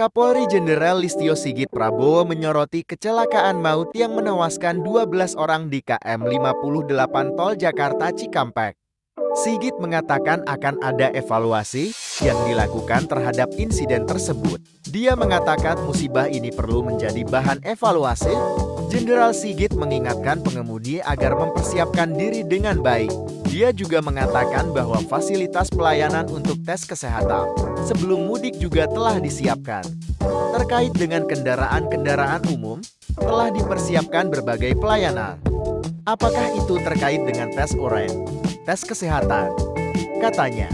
Kapolri Jenderal Listio Sigit Prabowo menyoroti kecelakaan maut yang menewaskan 12 orang di KM 58 Tol Jakarta Cikampek. Sigit mengatakan akan ada evaluasi yang dilakukan terhadap insiden tersebut. Dia mengatakan musibah ini perlu menjadi bahan evaluasi. Jenderal Sigit mengingatkan pengemudi agar mempersiapkan diri dengan baik. Dia juga mengatakan bahwa fasilitas pelayanan untuk tes kesehatan sebelum mudik juga telah disiapkan. Terkait dengan kendaraan-kendaraan umum, telah dipersiapkan berbagai pelayanan. Apakah itu terkait dengan tes urin, tes kesehatan? Katanya,